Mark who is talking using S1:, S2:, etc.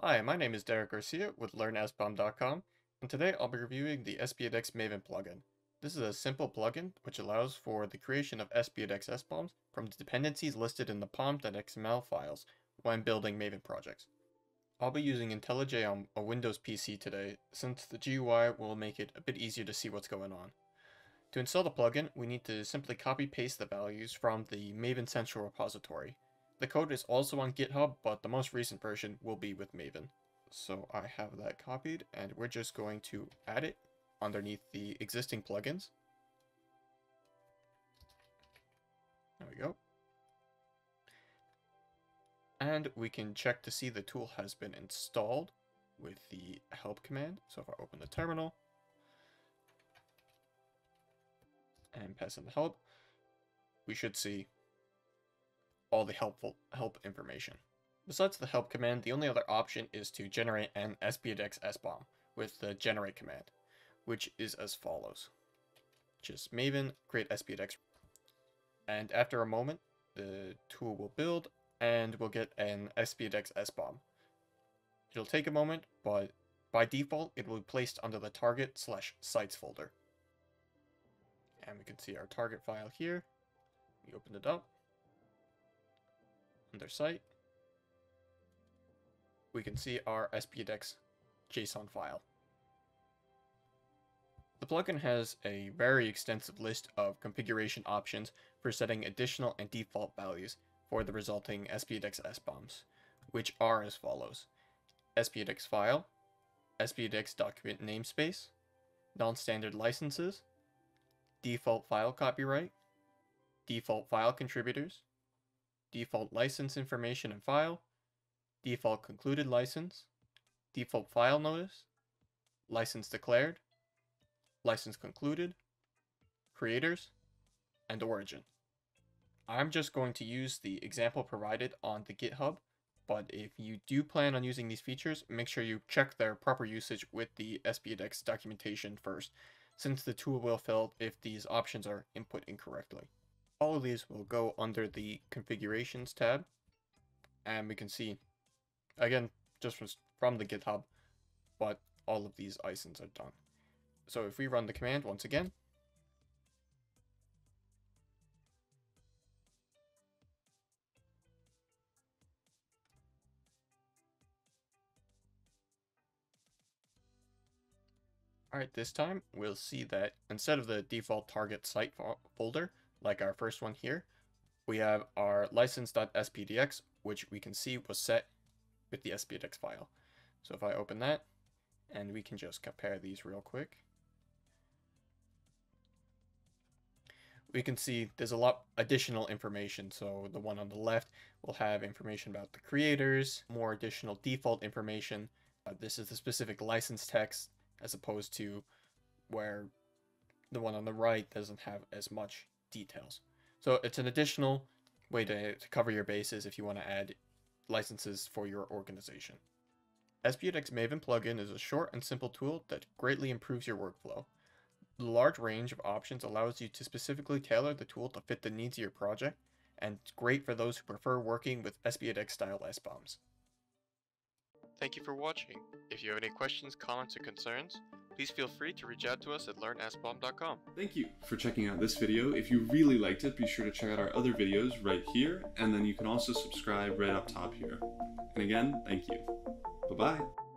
S1: Hi, my name is Derek Garcia with LearnSBOM.com, and today I'll be reviewing the SPDX Maven plugin. This is a simple plugin which allows for the creation of SPDX SBOMs from the dependencies listed in the pom.xml files when building Maven projects. I'll be using IntelliJ on a Windows PC today, since the GUI will make it a bit easier to see what's going on. To install the plugin, we need to simply copy-paste the values from the Maven Central repository. The code is also on GitHub, but the most recent version will be with Maven. So I have that copied, and we're just going to add it underneath the existing plugins. There we go. And we can check to see the tool has been installed with the help command. So if I open the terminal and pass in the help, we should see all the helpful help information. Besides the help command, the only other option is to generate an SPDX SBOM with the generate command, which is as follows. Just maven create SPDX, and after a moment, the tool will build and we'll get an SPDX SBOM. It'll take a moment, but by default, it will be placed under the target slash sites folder. And we can see our target file here. We open it up under site, we can see our SPDX JSON file. The plugin has a very extensive list of configuration options for setting additional and default values for the resulting SPDX SBOMs, which are as follows. SPDX file, SPDX document namespace, non-standard licenses, default file copyright, default file contributors, default license information and file, default concluded license, default file notice, license declared, license concluded, creators, and origin. I'm just going to use the example provided on the GitHub, but if you do plan on using these features, make sure you check their proper usage with the SPDX documentation first, since the tool will fail if these options are input incorrectly all of these will go under the configurations tab. And we can see again just from the github but all of these ISINs are done. So if we run the command once again Alright, this time we'll see that instead of the default target site folder, like our first one here, we have our license.spdx, which we can see was set with the spdx file. So if I open that, and we can just compare these real quick. We can see there's a lot additional information. So the one on the left will have information about the creators, more additional default information. Uh, this is the specific license text as opposed to where the one on the right doesn't have as much details. So it's an additional way to, to cover your bases if you want to add licenses for your organization. SPDX Maven plugin is a short and simple tool that greatly improves your workflow. The large range of options allows you to specifically tailor the tool to fit the needs of your project, and it's great for those who prefer working with SPDX style SBOMs. Thank you for watching. If you have any questions, comments, or concerns, please feel free to reach out to us at learnsbom.com.
S2: Thank you for checking out this video. If you really liked it, be sure to check out our other videos right here, and then you can also subscribe right up top here. And again, thank you. Bye-bye.